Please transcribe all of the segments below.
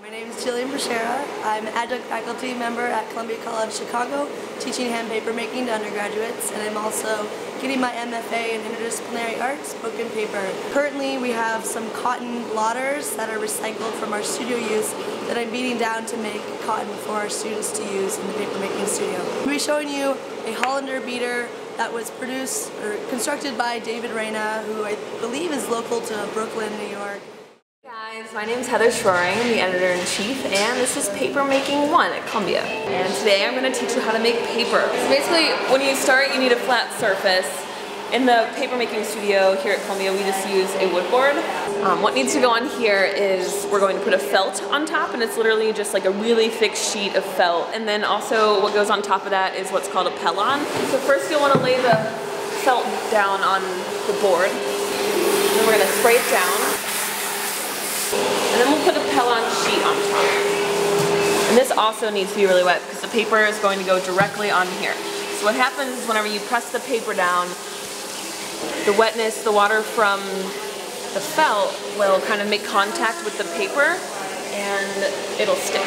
My name is Jillian Bruschera. I'm an adjunct faculty member at Columbia College Chicago, teaching hand paper making to undergraduates, and I'm also getting my MFA in Interdisciplinary Arts, book and paper. Currently, we have some cotton blotters that are recycled from our studio use that I'm beating down to make cotton for our students to use in the paper making studio. We'll be showing you a Hollander beater that was produced or constructed by David Reina, who I believe is local to Brooklyn, New York guys, my name is Heather Schröering, I'm the editor-in-chief, and this is Paper Making 1 at Columbia. And today I'm going to teach you how to make paper. So basically, when you start, you need a flat surface. In the paper making studio here at Columbia, we just use a wood board. Um, what needs to go on here is we're going to put a felt on top, and it's literally just like a really thick sheet of felt. And then also what goes on top of that is what's called a pellon. So first you'll want to lay the felt down on the board. Then we're going to spray it down. And we'll put a Pellon sheet on top. And this also needs to be really wet because the paper is going to go directly on here. So what happens is whenever you press the paper down, the wetness, the water from the felt will kind of make contact with the paper and it'll stick.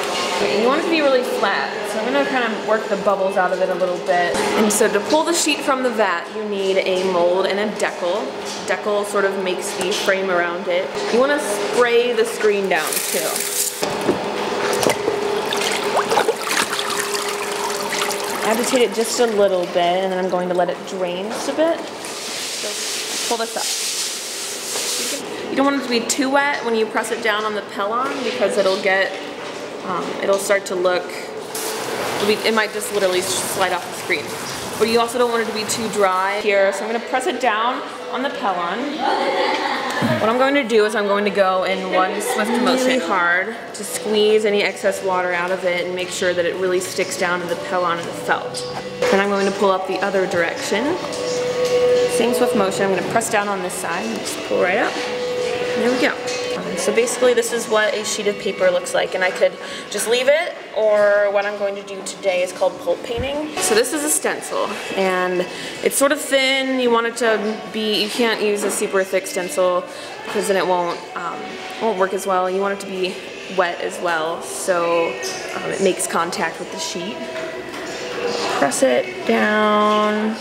You want it to be really flat, so I'm to kind of work the bubbles out of it a little bit. And so to pull the sheet from the vat, you need a mold and a deckle. Deckle sort of makes the frame around it. You want to spray the screen down too. Agitate it just a little bit, and then I'm going to let it drain just a bit. So pull this up. You don't want it to be too wet when you press it down on the Pellon because it'll get, um, it'll start to look, it might just literally slide off the screen. But you also don't want it to be too dry here. So I'm gonna press it down on the Pellon. What I'm going to do is I'm going to go in one swift motion really hard to squeeze any excess water out of it and make sure that it really sticks down to the Pellon and the felt. Then I'm going to pull up the other direction. Same swift motion, I'm going to press down on this side and just pull right up. There we go. So basically this is what a sheet of paper looks like and I could just leave it or what I'm going to do today is called pulp painting. So this is a stencil and it's sort of thin. You want it to be, you can't use a super thick stencil because then it won't, um, won't work as well. You want it to be wet as well so um, it makes contact with the sheet. Press it down.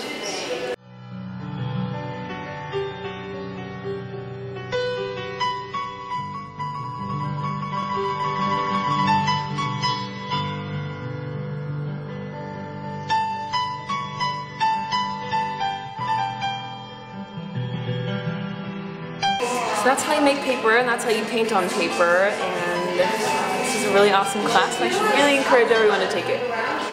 So that's how you make paper and that's how you paint on paper and this is a really awesome class and I should really encourage everyone to take it.